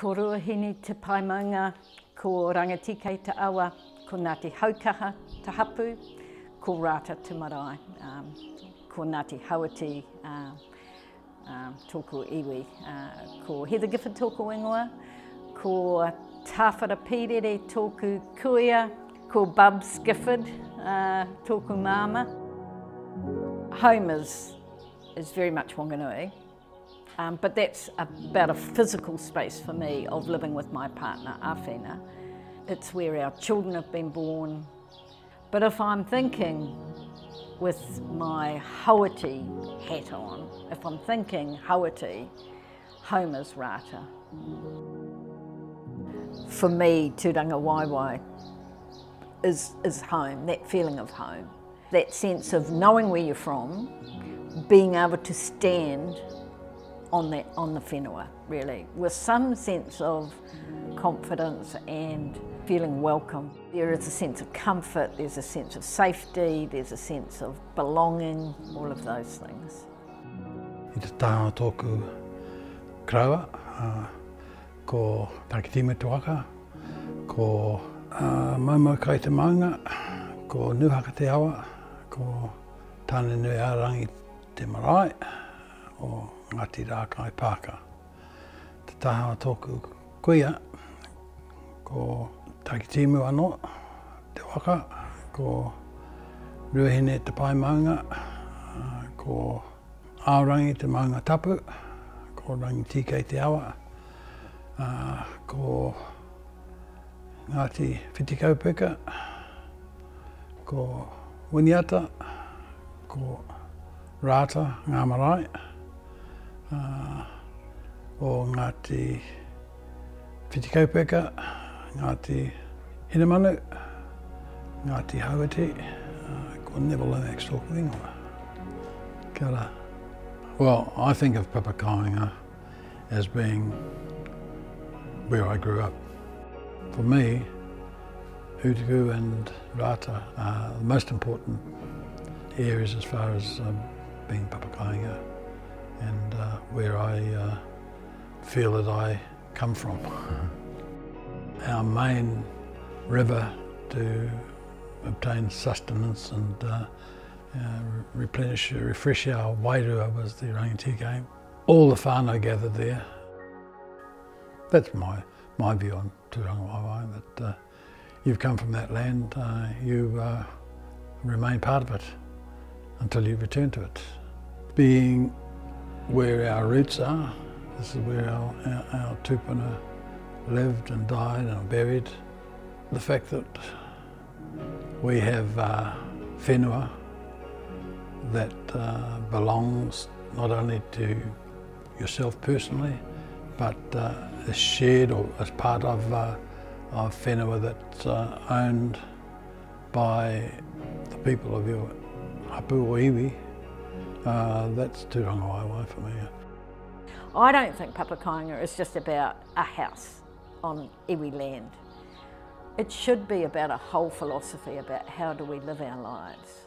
Ko Ruahine Te Paimaunga, ko Rangiti Kei Te Awa, ko Ngāti Haukaha Te Hapu, ko Rata Te Marae, ko Ngāti Hauiti tōku iwi, ko Heather Gifford tōku ingoa, ko Tāwhara Pīrere tōku kuia, ko Bubs Gifford tōku māmā. Homers. is very much Whanganui. Um, but that's about a physical space for me of living with my partner, Afina. It's where our children have been born. But if I'm thinking with my Hawati hat on, if I'm thinking Hawati, home is Rata. For me, Turanga Waiwai is, is home, that feeling of home. That sense of knowing where you're from, being able to stand on the, on the whenua, really, with some sense of confidence and feeling welcome. There is a sense of comfort, there's a sense of safety, there's a sense of belonging, all of those things. I te tāo tōku kraua, uh, Ko Takiti Motuhaka, ko Maumau Kai Te Maunga, ko Nuhaka Te Awa, ko Tāne-nui-ā-rangi te marae o Ngāti Rākai Paaka. Te taha o tōku kuia, ko Takitimu anō te waka, ko Ruahine Te Pae Maunga, ko Ao Rangi te maunga tapu, ko Rangitīkei te awa, ā, ko Ngāti Whitikaupeka, ko Winiata, ko Rāta ngā marae, ā, o Ngāti. Whitikaupeka, Ngāti Hinemanu, Ngāti Hauiti, ko Neville Lomax tōku ingoa. Kia ora. Well, I think of Papa Kāinga as being where I grew up. For me, Utuku and Rata are the most important areas as far as um, being Papa Kāinga and uh, where I uh, feel that I come from. Uh-huh. Our main river to obtain sustenance and uh, uh replenish, refresh our wairua was the Rangiti game. All the whānau gathered there. That's my, my view on Turanga Waiwai, that uh, you've come from that land, uh, you remain part of it until you return to it. Being where our roots are. This is where our, our, our tupuna lived and died and are buried. The fact that we have uh, whenua that uh, belongs not only to yourself personally, but uh, is shared or is part of, uh, of whenua that's uh, owned by the people of your hapu or iwi, uh, that's too long a for me. I don't think Papakāinga is just about a house on iwi land. It should be about a whole philosophy about how do we live our lives.